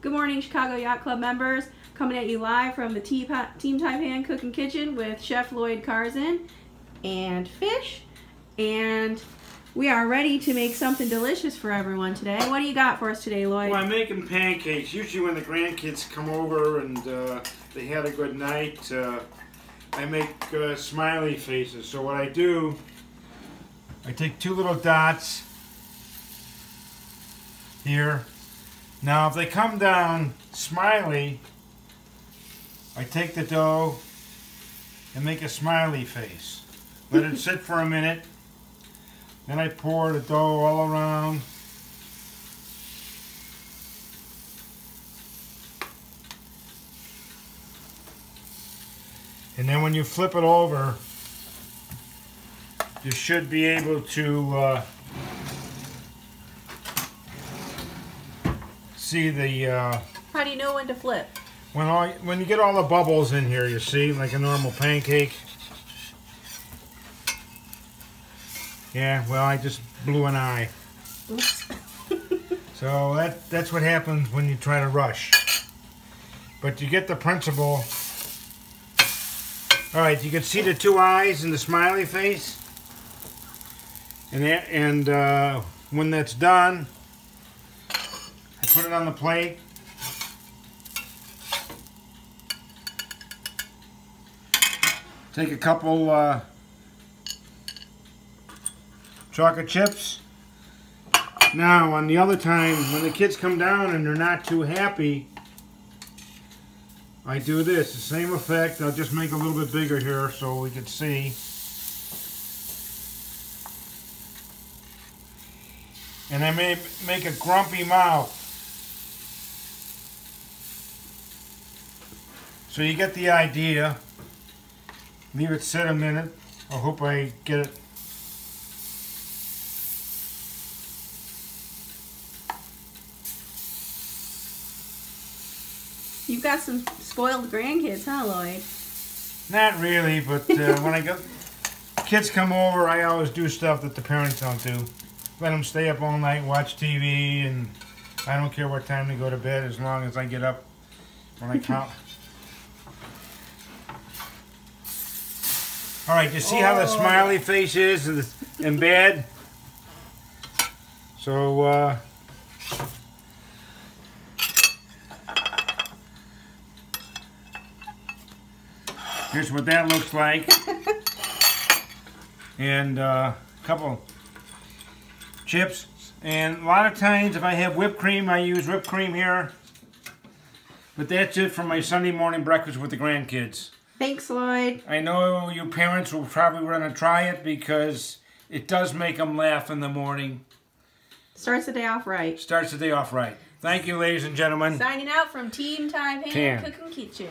Good morning, Chicago Yacht Club members. Coming at you live from the Team Taipan Cooking Kitchen with Chef Lloyd Karzen and Fish. And we are ready to make something delicious for everyone today. What do you got for us today, Lloyd? Well, I'm making pancakes. Usually when the grandkids come over and uh, they had a good night, uh, I make uh, smiley faces. So what I do, I take two little dots here. Now if they come down smiley, I take the dough and make a smiley face. Let it sit for a minute. Then I pour the dough all around. And then when you flip it over, you should be able to uh, see the uh, How do you know when to flip? when all when you get all the bubbles in here, you see like a normal pancake. Yeah, well, I just blew an eye. Oops. So that that's what happens when you try to rush. But you get the principle. All right, you can see the two eyes and the smiley face. And that, and uh, when that's done, put it on the plate. Take a couple uh, chocolate chips. Now, on the other time, when the kids come down and they're not too happy, I do this, the same effect. I'll just make a little bit bigger here so we can see. And I may make a grumpy mouth. So you get the idea. Leave it sit a minute. I hope I get it You've got some spoiled grandkids, huh, Lloyd? Not really, but uh, when I go, kids come over, I always do stuff that the parents don't do. Let them stay up all night, watch TV, and I don't care what time they go to bed as long as I get up when I count. All right, you see how the Oh. smiley face is in, in bed? So, uh, here's what that looks like. and uh, a couple chips. And a lot of times if I have whipped cream, I use whipped cream here. But that's it for my Sunday morning breakfast with the grandkids. Thanks, Lloyd. I know your parents will probably want to try it because it does make them laugh in the morning. Starts the day off right. Starts the day off right. Thank you, ladies and gentlemen. Signing out from Team Taipan Can. Cooking Kitchen.